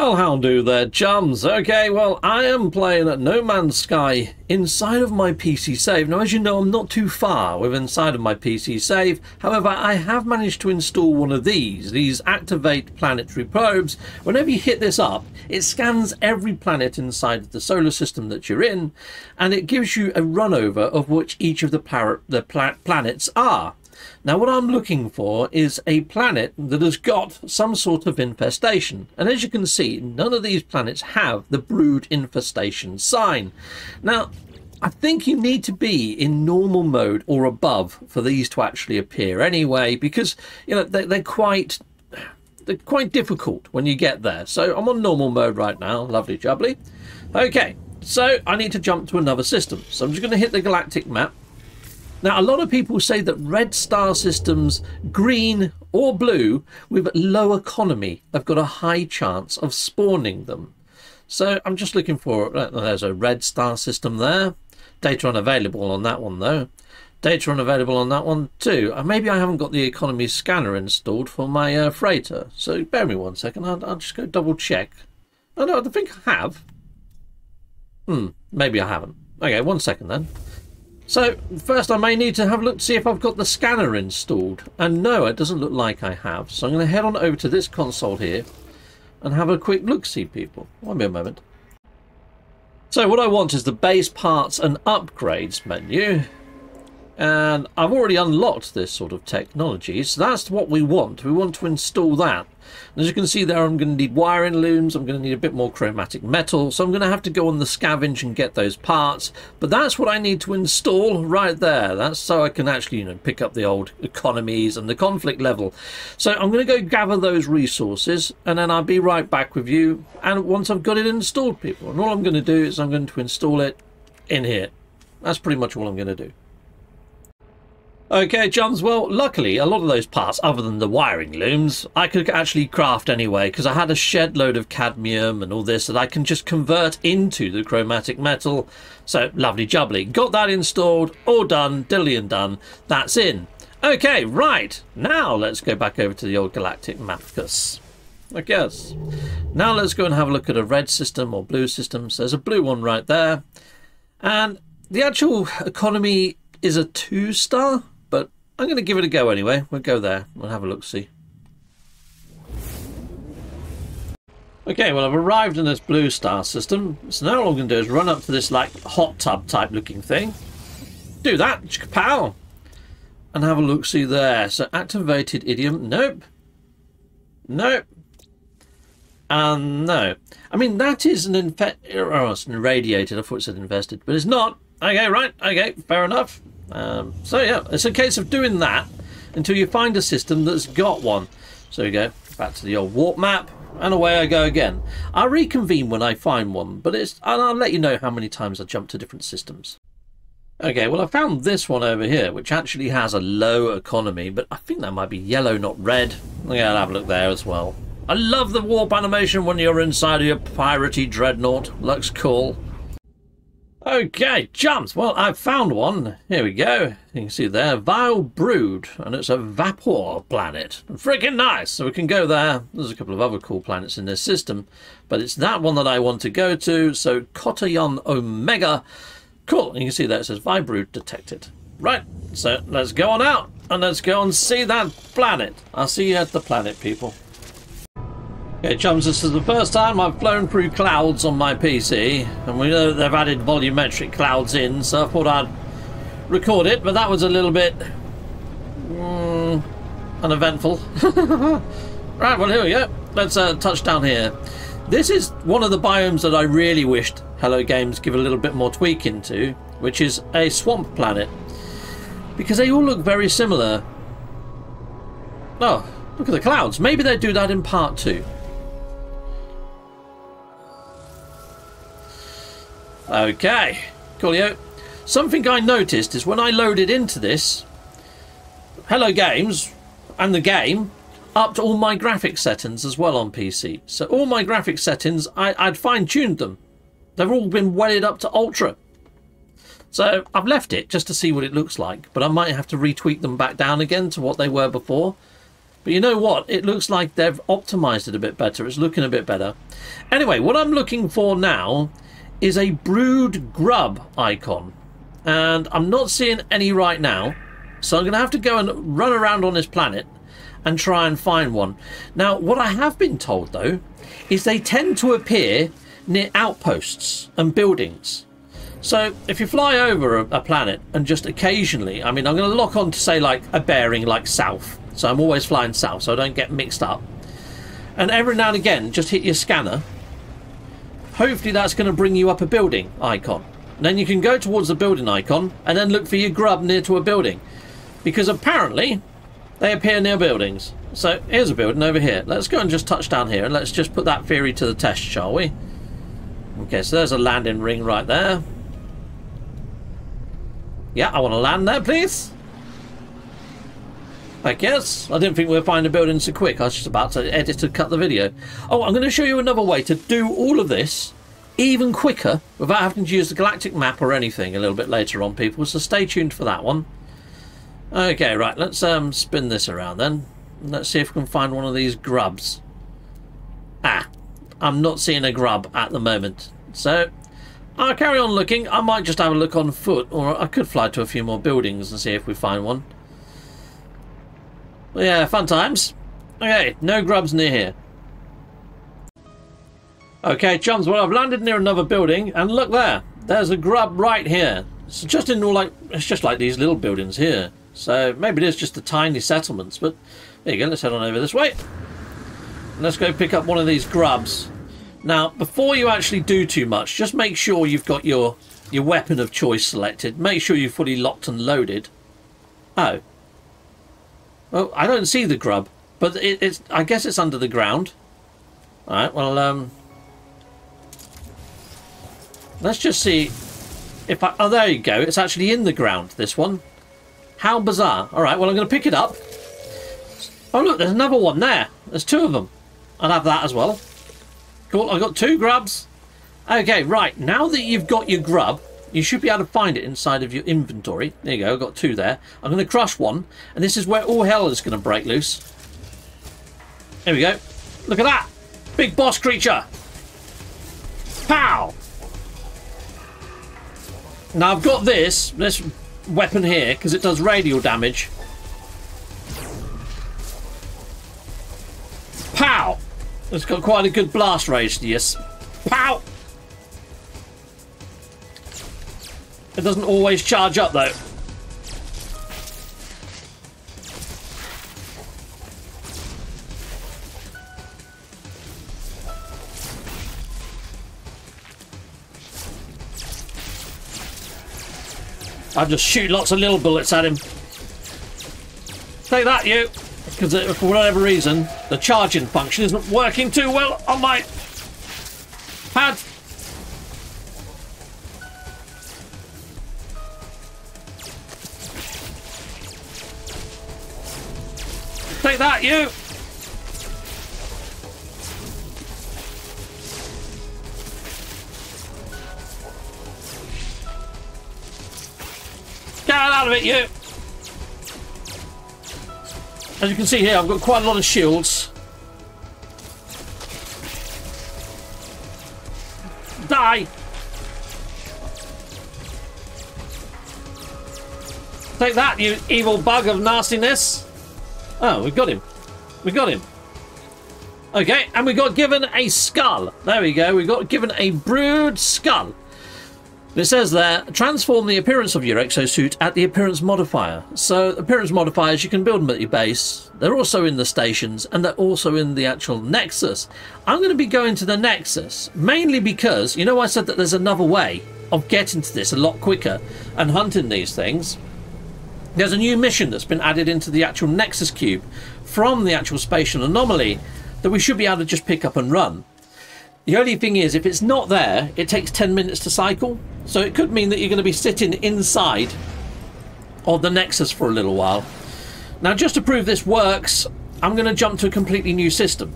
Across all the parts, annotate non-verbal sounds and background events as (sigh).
Well, how do there, chums? Okay, well, I am playing at No Man's Sky inside of my PC save. Now, as you know, I'm not too far with inside of my PC save. However, I have managed to install one of these, these Activate Planetary Probes. Whenever you hit this up, it scans every planet inside of the solar system that you're in, and it gives you a run over of which each of the, the planets are. Now what I'm looking for is a planet that has got some sort of infestation. And as you can see, none of these planets have the brood infestation sign. Now, I think you need to be in normal mode or above for these to actually appear anyway, because, you know, they're, they're quite they're quite difficult when you get there. So I'm on normal mode right now. Lovely jubbly. Okay, so I need to jump to another system. So I'm just going to hit the galactic map. Now, a lot of people say that red star systems, green or blue, with low economy, have got a high chance of spawning them. So I'm just looking for, uh, there's a red star system there. Data unavailable on that one though. Data unavailable on that one too. Uh, maybe I haven't got the economy scanner installed for my uh, freighter. So bear me one second, I'll, I'll just go double check. I think I have. Hmm, maybe I haven't. Okay, one second then. So first I may need to have a look to see if I've got the scanner installed. And no, it doesn't look like I have. So I'm going to head on over to this console here and have a quick look see people. One me a moment. So what I want is the base parts and upgrades menu and I've already unlocked this sort of technology so that's what we want. We want to install that. And as you can see there I'm going to need wiring looms I'm going to need a bit more chromatic metal so I'm going to have to go on the scavenge and get those parts. But that's what I need to install right there. That's so I can actually you know pick up the old economies and the conflict level. So I'm going to go gather those resources and then I'll be right back with you. And once I've got it installed people and all I'm going to do is I'm going to install it in here. That's pretty much all I'm going to do Okay, Johns, well, luckily, a lot of those parts, other than the wiring looms, I could actually craft anyway, because I had a shed load of cadmium and all this that I can just convert into the chromatic metal. So, lovely jubbly. Got that installed, all done, diddly and done. That's in. Okay, right. Now let's go back over to the old galactic Mapicus. I guess. Now let's go and have a look at a red system or blue system. So there's a blue one right there. And the actual economy is a two star I'm going to give it a go anyway. We'll go there. We'll have a look see. Okay, well I've arrived in this blue star system. So now all I'm going to do is run up to this like hot tub type looking thing. Do that, pow! And have a look see there. So activated indium, nope. Nope. And no. I mean, that is an infect... Oh, it's irradiated. I thought it said invested. But it's not. Okay, right. Okay, fair enough. Um, so yeah, it's a case of doing that until you find a system that's got one. So we go back to the old warp map, and away I go again. I'll reconvene when I find one, but it's and I'll let you know how many times I jump to different systems. Okay, well I found this one over here, which actually has a low economy, but I think that might be yellow, not red. Yeah, I'll have a look there as well. I love the warp animation when you're inside of your piratey dreadnought. Looks cool. Okay, jumps. Well, I've found one. Here we go. You can see there, Vile Brood, and it's a Vapor planet. Freaking nice. So we can go there. There's a couple of other cool planets in this system, but it's that one that I want to go to. So Kotayon Omega. Cool. You can see there it says Vile Brood detected. Right. So let's go on out and let's go and see that planet. I'll see you at the planet, people. Okay, chums, this is the first time I've flown through clouds on my PC, and we know they've added volumetric clouds in, so I thought I'd record it, but that was a little bit mm, uneventful. (laughs) right, well, here we go. Let's uh, touch down here. This is one of the biomes that I really wished Hello Games give a little bit more tweak into, which is a swamp planet. Because they all look very similar. Oh, look at the clouds. Maybe they do that in part two. Okay, coolio. Something I noticed is when I loaded into this, Hello Games and the game upped all my graphics settings as well on PC. So all my graphics settings, I, I'd fine-tuned them. They've all been wedded up to ultra. So I've left it just to see what it looks like, but I might have to retweak them back down again to what they were before. But you know what? It looks like they've optimized it a bit better. It's looking a bit better. Anyway, what I'm looking for now is a brood grub icon. And I'm not seeing any right now. So I'm going to have to go and run around on this planet and try and find one. Now, what I have been told, though, is they tend to appear near outposts and buildings. So if you fly over a, a planet and just occasionally, I mean, I'm going to lock on to say like a bearing like south. So I'm always flying south so I don't get mixed up. And every now and again, just hit your scanner. Hopefully that's going to bring you up a building icon. Then you can go towards the building icon and then look for your grub near to a building. Because apparently they appear near buildings. So here's a building over here. Let's go and just touch down here and let's just put that theory to the test, shall we? Okay, so there's a landing ring right there. Yeah, I want to land there, please. I guess. I didn't think we'd find a building so quick. I was just about to edit to cut the video. Oh, I'm going to show you another way to do all of this even quicker without having to use the galactic map or anything a little bit later on, people. So stay tuned for that one. Okay, right. Let's um, spin this around then. Let's see if we can find one of these grubs. Ah, I'm not seeing a grub at the moment. So I'll carry on looking. I might just have a look on foot, or I could fly to a few more buildings and see if we find one. But yeah, fun times. Okay, no grubs near here. Okay, chums, well, I've landed near another building, and look there. There's a grub right here. It's just in all like, it's just like these little buildings here. So maybe it is just the tiny settlements, but there you go. Let's head on over this way. Let's go pick up one of these grubs. Now, before you actually do too much, just make sure you've got your, your weapon of choice selected. Make sure you're fully locked and loaded. Oh. Well, I don't see the grub, but it, it's. I guess it's under the ground. Alright, well, um... Let's just see if I... Oh, there you go. It's actually in the ground, this one. How bizarre. Alright, well, I'm going to pick it up. Oh, look, there's another one there. There's two of them. I'll have that as well. Cool, I've got two grubs. Okay, right, now that you've got your grub, you should be able to find it inside of your inventory. There you go, I've got two there. I'm going to crush one, and this is where all hell is going to break loose. There we go. Look at that! Big boss creature! Pow! Now I've got this, this weapon here, because it does radial damage. Pow! It's got quite a good blast radius. Pow! It doesn't always charge up though. I just shoot lots of little bullets at him. Take that, you! because uh, for whatever reason the charging function isn't working too well on my pad. That, you! Get out of it, you! As you can see here, I've got quite a lot of shields. Die! Take that, you evil bug of nastiness! Oh, we've got him. We got him. Okay, and we got given a skull. There we go. We got given a brood skull. It says there, transform the appearance of your exosuit at the appearance modifier. So appearance modifiers, you can build them at your base. They're also in the stations and they're also in the actual Nexus. I'm going to be going to the Nexus, mainly because, you know I said that there's another way of getting to this a lot quicker and hunting these things. There's a new mission that's been added into the actual Nexus Cube from the actual spatial anomaly that we should be able to just pick up and run. The only thing is, if it's not there, it takes 10 minutes to cycle. So it could mean that you're going to be sitting inside of the Nexus for a little while. Now, just to prove this works, I'm going to jump to a completely new system.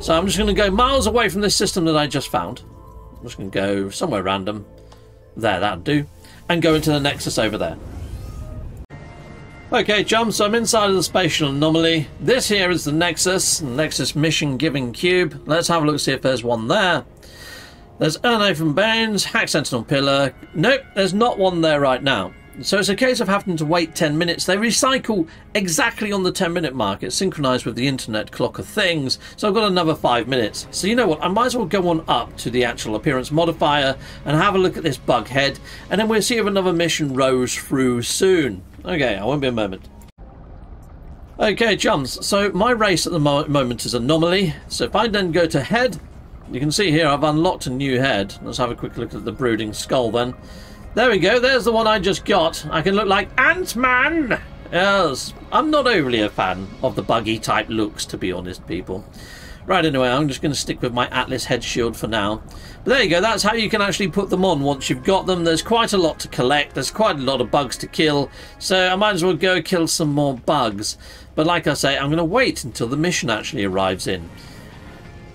So I'm just going to go miles away from this system that I just found. I'm just going to go somewhere random. There, that'll do. And go into the Nexus over there. Okay, so I'm inside of the spatial anomaly. This here is the Nexus, Nexus mission giving cube. Let's have a look, see if there's one there. There's from Bones, Hack Sentinel Pillar. Nope, there's not one there right now. So it's a case of having to wait 10 minutes. They recycle exactly on the 10 minute mark. It's synchronized with the internet clock of things. So I've got another 5 minutes. So you know what? I might as well go on up to the actual appearance modifier and have a look at this bug head. And then we'll see if another mission rose through soon. Okay, I won't be a moment. Okay, chums. So my race at the mo moment is anomaly. So if I then go to head, you can see here I've unlocked a new head. Let's have a quick look at the brooding skull then. There we go, there's the one I just got. I can look like Ant-Man! Yes, I'm not overly a fan of the buggy type looks, to be honest, people. Right, anyway, I'm just going to stick with my Atlas head shield for now. But there you go, that's how you can actually put them on once you've got them. There's quite a lot to collect, there's quite a lot of bugs to kill, so I might as well go kill some more bugs. But like I say, I'm going to wait until the mission actually arrives in.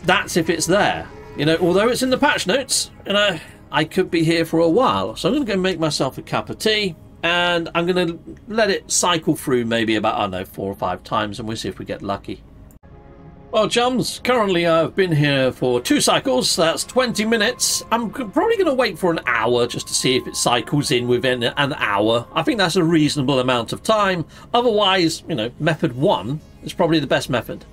That's if it's there. You know, although it's in the patch notes, you know, I could be here for a while. So I'm going to go make myself a cup of tea and I'm going to let it cycle through maybe about, I don't know, four or five times and we'll see if we get lucky. Well, chums, currently I've been here for two cycles, that's 20 minutes. I'm probably going to wait for an hour just to see if it cycles in within an hour. I think that's a reasonable amount of time. Otherwise, you know, method one is probably the best method.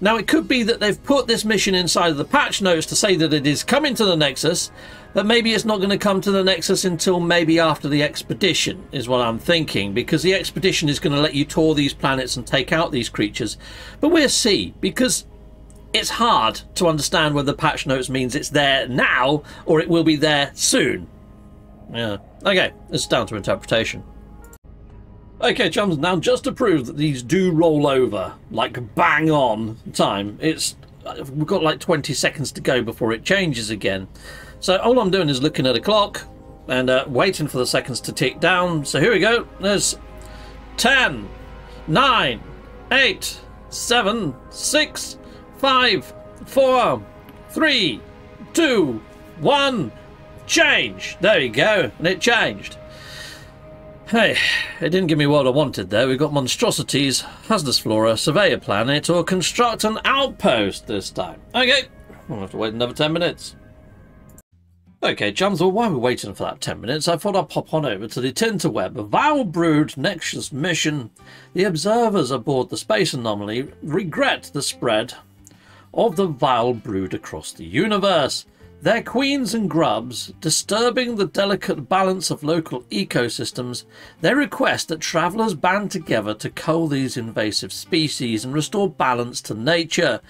Now, it could be that they've put this mission inside of the patch notes to say that it is coming to the Nexus, but maybe it's not going to come to the Nexus until maybe after the expedition, is what I'm thinking, because the expedition is going to let you tour these planets and take out these creatures. But we'll see, because it's hard to understand whether patch notes means it's there now or it will be there soon. Yeah. Okay, it's down to interpretation. Okay, chums, now just to prove that these do roll over, like bang on time, it's we've got like 20 seconds to go before it changes again. So all I'm doing is looking at a clock and uh, waiting for the seconds to tick down. So here we go. There's 10, 9, 8, 7, 6, 5, 4, 3, 2, 1. Change. There you go. And it changed. Hey, it didn't give me what I wanted there. We've got monstrosities, hazardous flora, survey a planet, or construct an outpost this time. Okay, we'll have to wait another 10 minutes. Okay, well, while we're waiting for that 10 minutes, I thought I'd pop on over to the Tinterweb Vile Brood Nexus mission. The observers aboard the Space Anomaly regret the spread of the Vile Brood across the universe. Their queens and grubs, disturbing the delicate balance of local ecosystems, they request that travellers band together to cull these invasive species and restore balance to nature.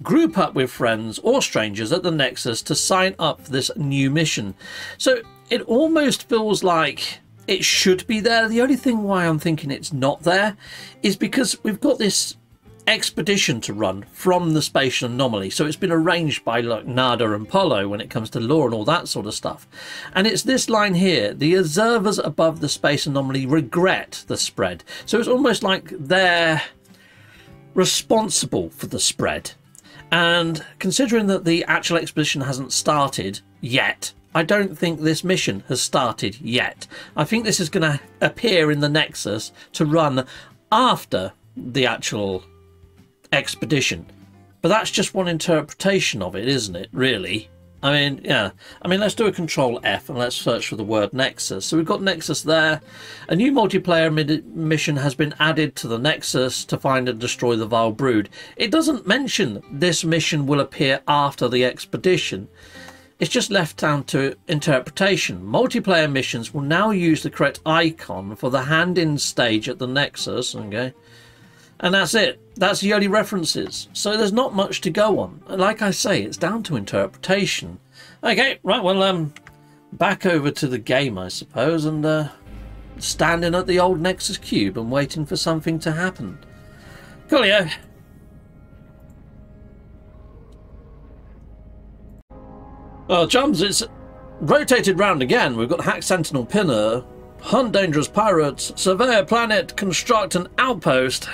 Group up with friends or strangers at the Nexus to sign up for this new mission. So it almost feels like it should be there. The only thing why I'm thinking it's not there is because we've got this expedition to run from the spatial anomaly. So it's been arranged by like Nada and Polo when it comes to law and all that sort of stuff. And it's this line here the observers above the space anomaly regret the spread. So it's almost like they're responsible for the spread. And considering that the actual expedition hasn't started yet, I don't think this mission has started yet. I think this is going to appear in the Nexus to run after the actual expedition. But that's just one interpretation of it, isn't it, really? I mean, yeah. I mean, let's do a control F and let's search for the word Nexus. So we've got Nexus there. A new multiplayer mission has been added to the Nexus to find and destroy the Vile Brood. It doesn't mention this mission will appear after the expedition. It's just left down to interpretation. Multiplayer missions will now use the correct icon for the hand-in stage at the Nexus, okay? And that's it. That's the only references. So there's not much to go on. Like I say, it's down to interpretation. Okay, right, well, um, back over to the game, I suppose, and uh, standing at the old Nexus Cube and waiting for something to happen. Coolio. Well, chums, it's rotated round again. We've got Hack Sentinel Pillar, Hunt Dangerous Pirates, Survey a Planet, Construct an Outpost.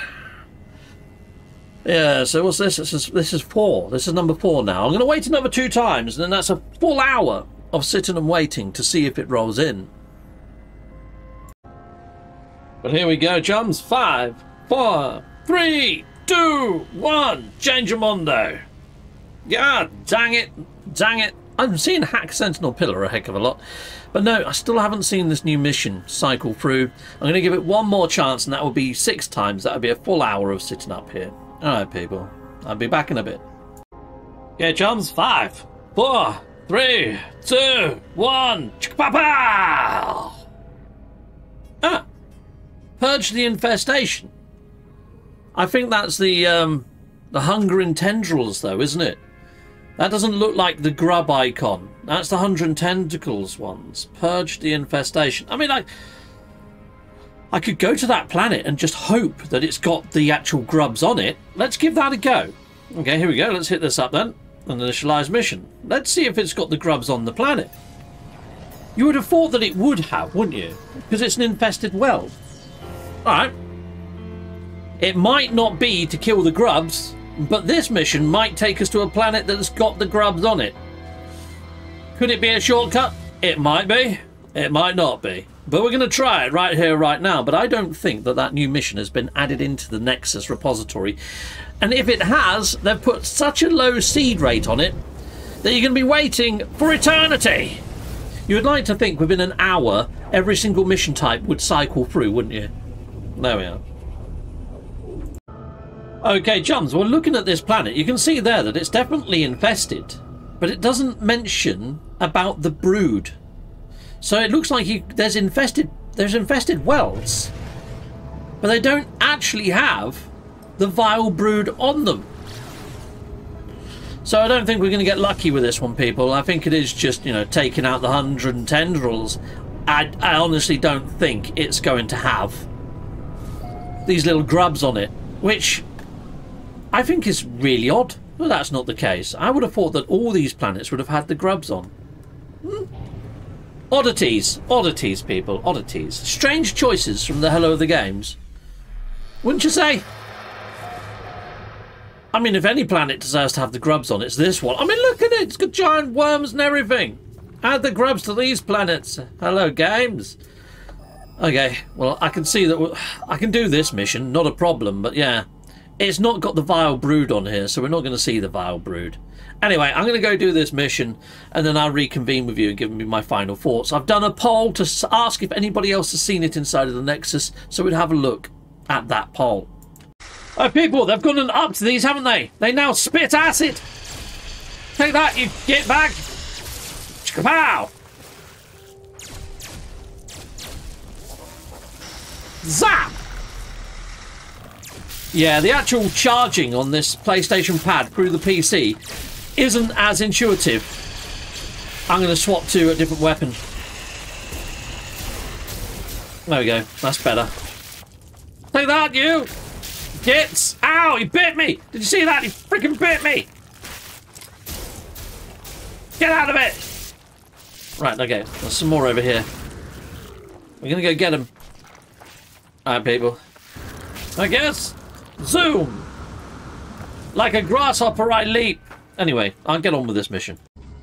Yeah, so what's this? This is, this is four. This is number four now. I'm going to wait another two times, and then that's a full hour of sitting and waiting to see if it rolls in. But here we go, chums. Five, four, three, two, one. Change your mondo. Yeah, dang it. Dang it. I'm seeing Hack Sentinel Pillar a heck of a lot. But no, I still haven't seen this new mission cycle through. I'm going to give it one more chance, and that will be six times. That would be a full hour of sitting up here. All right, people. I'll be back in a bit. Okay, chums. Five, four, three, two, one. Chicka-pa-pow! Ah. Purge the infestation. I think that's the um, the hungering tendrils, though, isn't it? That doesn't look like the grub icon. That's the hundred tentacles ones. Purge the infestation. I mean, I I could go to that planet and just hope that it's got the actual grubs on it. Let's give that a go. Okay, here we go. Let's hit this up then. An initialize mission. Let's see if it's got the grubs on the planet. You would have thought that it would have, wouldn't you? Because it's an infested well. Alright. It might not be to kill the grubs, but this mission might take us to a planet that's got the grubs on it. Could it be a shortcut? It might be. It might not be. But we're going to try it right here, right now. But I don't think that that new mission has been added into the Nexus repository. And if it has, they've put such a low seed rate on it that you're going to be waiting for eternity. You would like to think within an hour, every single mission type would cycle through, wouldn't you? There we are. Okay, chums, well, looking at this planet, you can see there that it's definitely infested, but it doesn't mention about the brood. So it looks like there's infested there's infested wells, but they don't actually have the vile brood on them. So I don't think we're going to get lucky with this one, people. I think it is just, you know, taking out the hundred and tendrils. I, I honestly don't think it's going to have these little grubs on it, which I think is really odd. Well, that's not the case. I would have thought that all these planets would have had the grubs on. Hmm. Oddities. Oddities, people. Oddities. Strange choices from the Hello of the Games. Wouldn't you say? I mean, if any planet deserves to have the grubs on, it's this one. I mean, look at it. It's got giant worms and everything. Add the grubs to these planets. Hello, games. Okay, well, I can see that I can do this mission. Not a problem, but yeah. It's not got the vile brood on here, so we're not going to see the vile brood. Anyway, I'm going to go do this mission, and then I'll reconvene with you and give me my final thoughts. I've done a poll to ask if anybody else has seen it inside of the Nexus, so we'd have a look at that poll. Oh, people, they've gone up to these, haven't they? They now spit acid. Take that, you get back. Kapow! Zap! Yeah, the actual charging on this PlayStation pad through the PC isn't as intuitive. I'm going to swap to a different weapon. There we go. That's better. Take that, you! Gits! Ow! He bit me! Did you see that? He freaking bit me! Get out of it! Right, okay. There's some more over here. We're gonna go get him. Alright, people. I guess. Zoom! Like a grasshopper I leap. Anyway, I'll get on with this mission.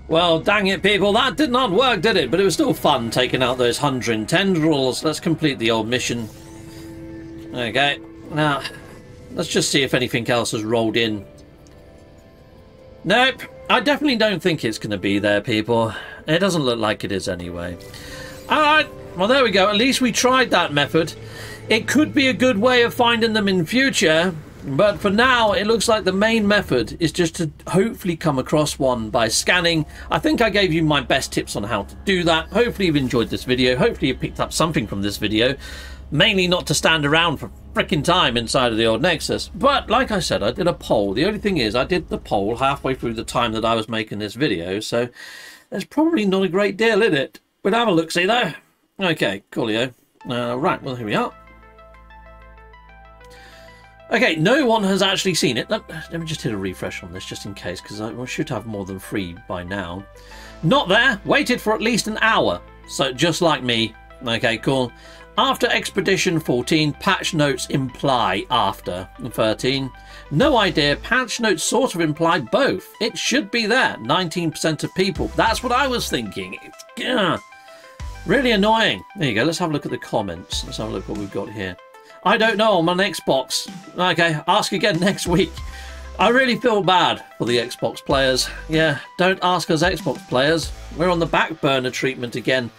Well, dang it, people, that did not work, did it? But it was still fun taking out those hundred tendrils. Let's complete the old mission. Okay, now, let's just see if anything else has rolled in. Nope, I definitely don't think it's going to be there, people. It doesn't look like it is anyway. Alright, well, there we go. At least we tried that method. It could be a good way of finding them in future, but for now, it looks like the main method is just to hopefully come across one by scanning. I think I gave you my best tips on how to do that. Hopefully you've enjoyed this video. Hopefully you picked up something from this video. Mainly not to stand around for freaking time inside of the old Nexus. But like I said, I did a poll. The only thing is I did the poll halfway through the time that I was making this video. So there's probably not a great deal in it. But have a look, see though. Okay, coolio. Uh, right, well, here we are. Okay, no one has actually seen it. Let, let, me just hit a refresh on this just in case, because I should have more than three by now. Not there. Waited for at least an hour. So just like me. Okay, cool. After Expedition 14, patch notes imply after 13. No idea. Patch notes sort of imply both. It should be there. 19% of people. That's what I was thinking. Yeah. Really annoying. There you go. Let's have a look at the comments. Let's have a look what we've got here. I don't know. On Xbox. Okay, ask again (laughs) next week. I really feel bad for the Xbox players. Yeah, don't ask us Xbox players. We're on the back burner treatment again.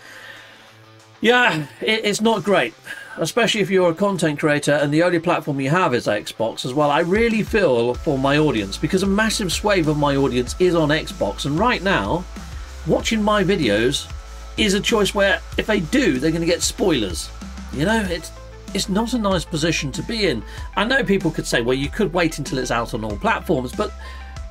Yeah, it, it's not great, especially if you're a content creator and the only platform you have is Xbox as well. I really feel for my audience because a massive swathe of my audience is on Xbox, and right now, watching my videos is a choice where if they do, they're going to get spoilers. You know, it's it's not a nice position to be in. I know people could say, well, you could wait until it's out on all platforms, but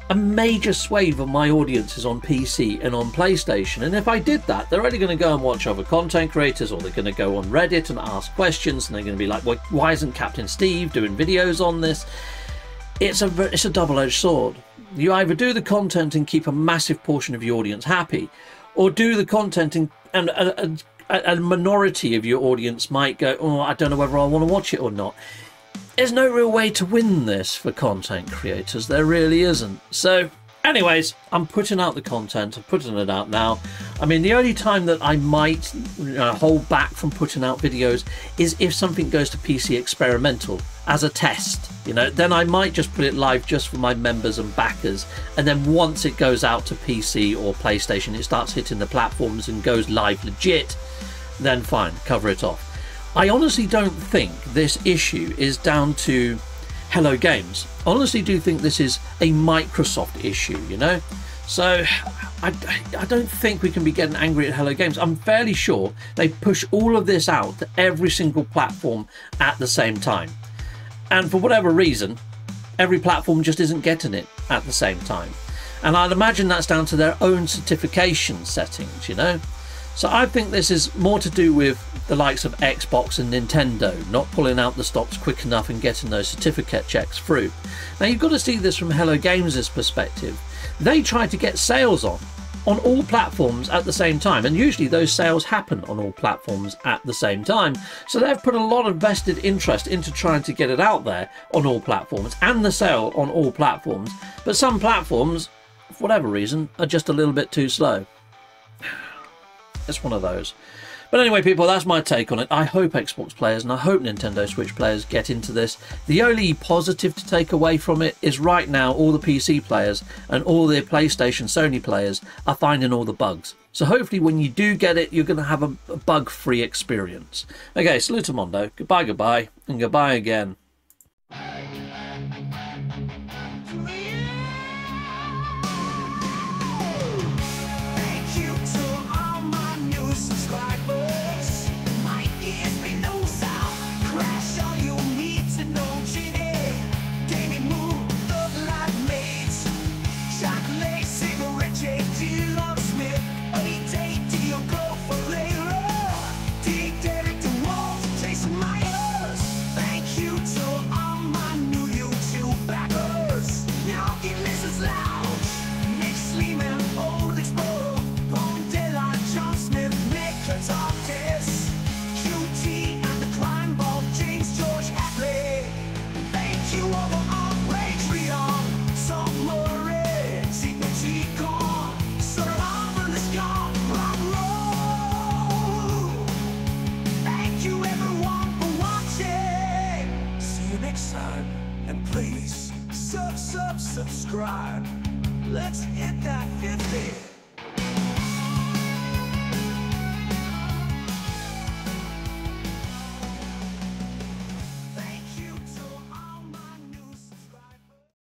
a major swathe of my audience is on PC and on PlayStation. And if I did that, they're only going to go and watch other content creators or they're going to go on Reddit and ask questions and they're going to be like, well, why isn't Captain Steve doing videos on this? It's a, it's a double edged sword. You either do the content and keep a massive portion of your audience happy, or do the content and, and, and a, a minority of your audience might go, oh, I don't know whether I want to watch it or not. There's no real way to win this for content creators. There really isn't. So, anyways, I'm putting out the content. I'm putting it out now. I mean, the only time that I might uh, hold back from putting out videos is if something goes to PC experimental as a test. You know, then I might just put it live just for my members and backers. And then once it goes out to PC or PlayStation, it starts hitting the platforms and goes live legit then fine, cover it off. I honestly don't think this issue is down to Hello Games. I honestly do think this is a Microsoft issue, you know? So I, I don't think we can be getting angry at Hello Games. I'm fairly sure they push all of this out to every single platform at the same time. And for whatever reason, every platform just isn't getting it at the same time. And I'd imagine that's down to their own certification settings, you know? So I think this is more to do with the likes of Xbox and Nintendo not pulling out the stops quick enough and getting those certificate checks through. Now you've got to see this from Hello Games' perspective. They try to get sales on on all platforms at the same time. And usually those sales happen on all platforms at the same time. So they've put a lot of vested interest into trying to get it out there on all platforms and the sale on all platforms. But some platforms for whatever reason are just a little bit too slow. (sighs) It's one of those. But anyway, people, that's my take on it. I hope Xbox players and I hope Nintendo Switch players get into this. The only positive to take away from it is right now all the PC players and all the PlayStation Sony players are finding all the bugs. So hopefully when you do get it, you're going to have a, bug-free experience. Okay, salutamondo. Goodbye, goodbye, and goodbye again.